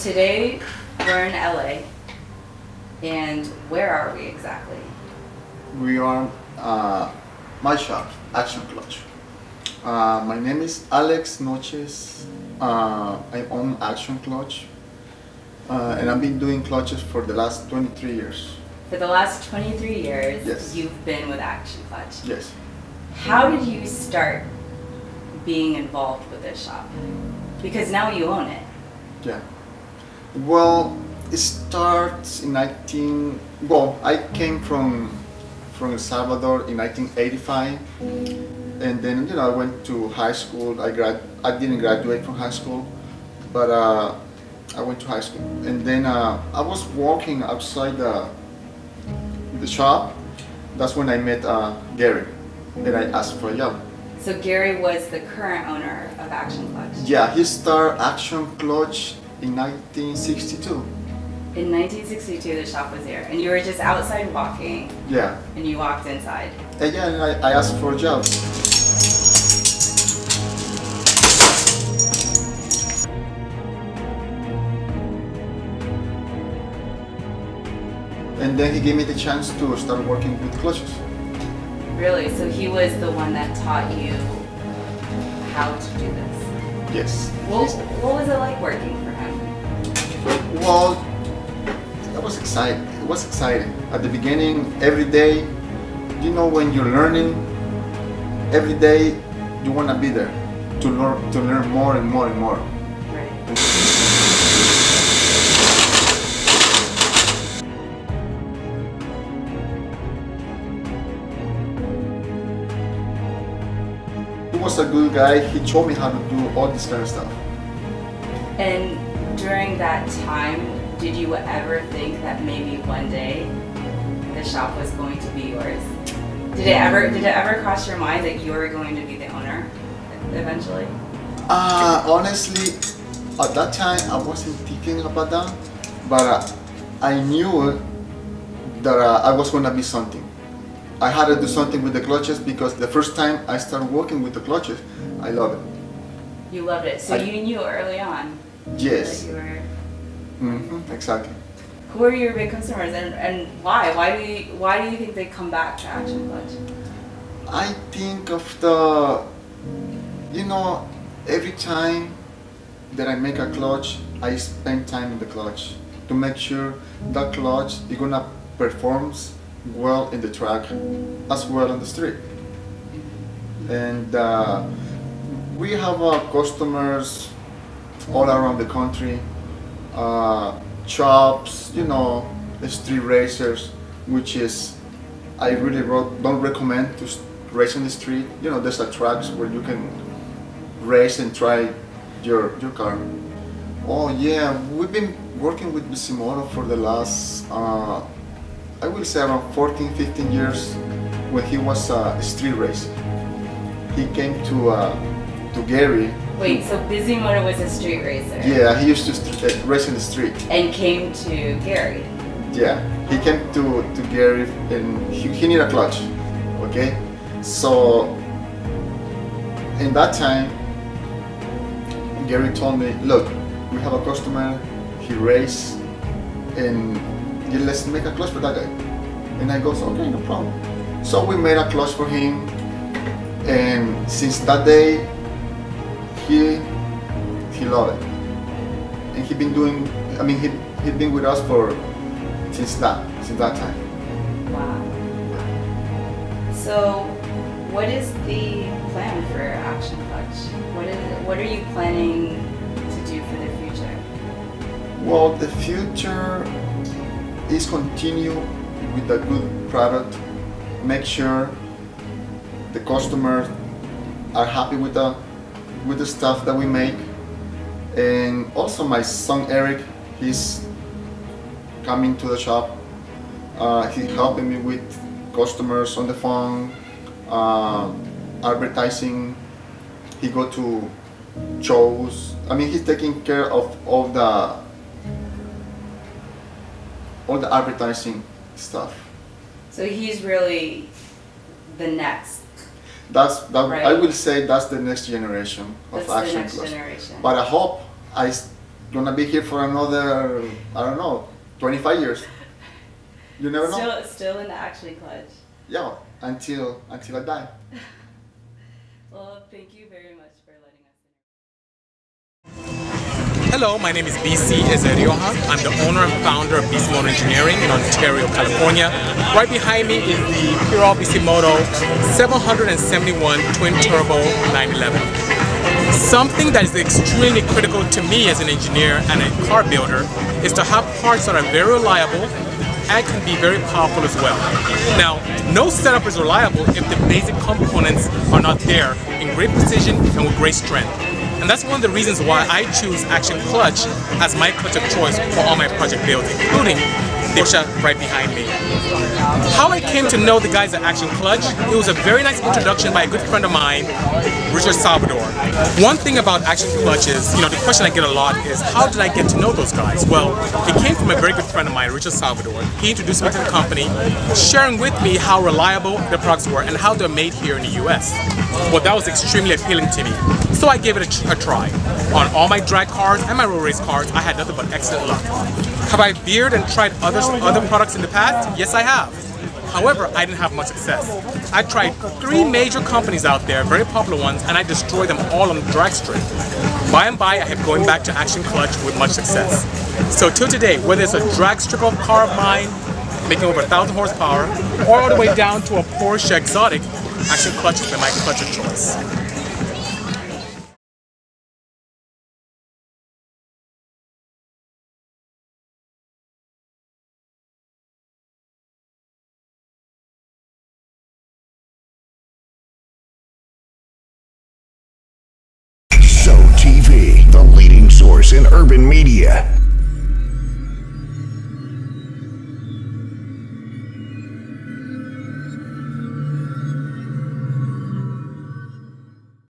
today we're in LA, and where are we exactly? We are uh, my shop, Action Clutch. Uh, my name is Alex Noches. Uh, I own Action Clutch, uh, and I've been doing clutches for the last 23 years. For the last 23 years, Yes. you've been with Action Clutch. Yes. How did you start being involved with this shop? Because now you own it. Yeah. Well, it starts in 19. Well, I came from from El Salvador in 1985, and then you know I went to high school. I grad. I didn't graduate from high school, but uh, I went to high school, and then uh, I was walking outside the the shop. That's when I met uh, Gary, and I asked for a job. So Gary was the current owner of Action Clutch. Yeah, he started Action Clutch in 1962. In 1962, the shop was here, and you were just outside walking, Yeah. and you walked inside. And yeah, and I, I asked for a job. And then he gave me the chance to start working with clutches. Really? So he was the one that taught you how to do this. Yes. What, what was it like working for him? Well, that was exciting. It was exciting. At the beginning, every day, you know, when you're learning, every day you want to be there to learn to learn more and more and more. Was a good guy. He taught me how to do all this kind of stuff. And during that time, did you ever think that maybe one day the shop was going to be yours? Did it ever did it ever cross your mind that you were going to be the owner eventually? Uh, honestly, at that time I wasn't thinking about that, but uh, I knew that uh, I was gonna be something. I had to do something with the clutches because the first time I started working with the clutches, I love it. You loved it. So I- you knew early on Yes. that you were hmm exactly. who are your big customers and, and why? Why do you why do you think they come back to Action Clutch? I think of the, you know, every time that I make a clutch, I spend time in the clutch to make sure that clutch is gonna performs well in the track as well on the street. And uh, we have uh, customers all around the country, uh, shops, you know, street racers, which is I really don't recommend to race on the street. You know, there's a tracks where you can race and try your your car. Oh yeah, we've been working with Bisimoto for the last, uh, I will say around 14, 15 years when he was uh, a street racer. He came to uh, to Gary. Wait, so Bisimoto was a street racer Yeah, he used to uh, race in the street. and came to Gary. Yeah, he came to, to Gary and he, he needed a clutch. Okay, so in that time, Gary told me, look, we have a customer, he race, and yeah, let's make a clutch for that guy. And I goes, okay, no problem. So we made a clutch for him, and since that day, he he loved it, and he been doing. I mean, he he been with us for since that since that time. Wow. So, what is the plan for Action Clutch? What is what are you planning to do for the future? Well, the future is continue with a good product. Make sure the customers are happy with the with the stuff that we make. And also my son Eric, he's coming to the shop. Uh, he's helping me with customers on the phone, uh, advertising. He go to shows. I mean, he's taking care of all the all the advertising stuff. So he's really the next. That's that. I will say that's the next generation of That's the action next clubs. generation. But I hope I, s- gonna be here for another, I don't know, 25 years. You never know. Still, still in the action clutch. Yeah, until until I die. Well, thank you very much Hello, my name is Bisi Ezerioha. I'm the owner and founder of Bisimoto Engineering in Ontario, California. Right behind me is the Puro Bisimoto 771 Twin Turbo 911. Something that is extremely critical to me as an engineer and a car builder is to have parts that are very reliable and can be very powerful as well. Now, no setup is reliable if the basic components are not there in great precision and with great strength. And that's one of the reasons why I choose Action Clutch as my clutch of choice for all my project builds, including the Porsche right behind me. How I came to know the guys at Action Clutch, it was a very nice introduction by a good friend of mine, Richard Salvador. One thing about Action Clutch is, you know, the question I get a lot is, how did I get to know those guys? Well, it came from a very good friend of mine, Richard Salvador. He introduced me to the company, sharing with me how reliable the products were and how they're made here in the US. Well, that was extremely appealing to me. So I gave it a, a try. On all my drag cars and my road race cars, I had nothing but excellent luck. Have I veered and tried other, other products in the past? Yes, I have. However, I didn't have much success. I tried three major companies out there, very popular ones, and I destroyed them all on the drag strip. By and by, I have going back to Action Clutch with much success. So till today, whether it's a drag strip of car of mine, making over a thousand horsepower, or all the way down to a Porsche exotic, Action Clutch has been my clutch of choice. In urban media.